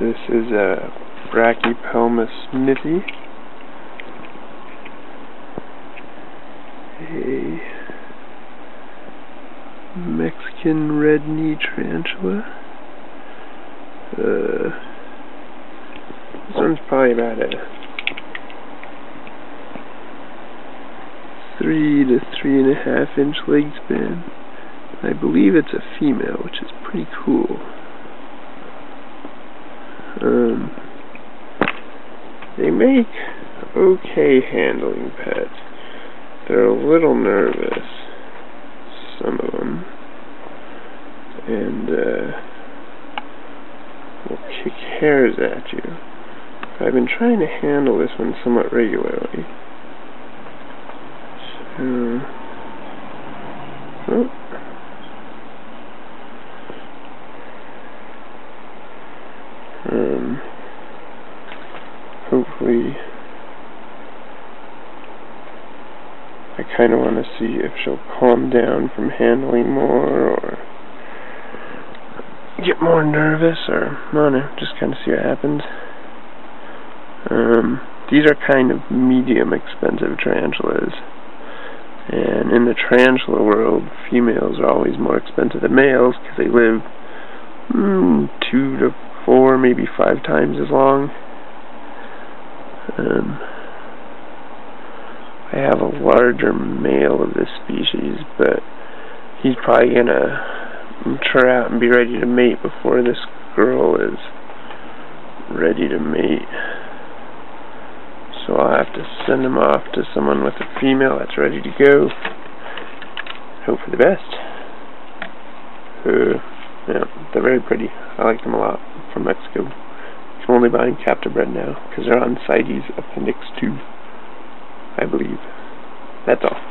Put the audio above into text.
This is a Brachypelma smithi. A Mexican red knee tarantula. Uh, this one's probably about a three to three and a half inch leg span. I believe it's a female, which is pretty cool. Um, they make okay handling pets. They're a little nervous, some of them, and uh, will kick hairs at you. I've been trying to handle this one somewhat regularly. So, oh. Um, hopefully, I kind of want to see if she'll calm down from handling more or get more nervous or, I don't know, just kind of see what happens. Um, these are kind of medium expensive tarantulas. And in the tarantula world, females are always more expensive than males because they live mm, two to four, maybe five times as long. Um, I have a larger male of this species, but he's probably gonna mature out and be ready to mate before this girl is ready to mate. So I'll have to send him off to someone with a female that's ready to go. Hope for the best. Uh, yeah, they're very pretty. I like them a lot from Mexico. I'm only buying captive bred now because they're on CITES Appendix 2, I believe. That's all.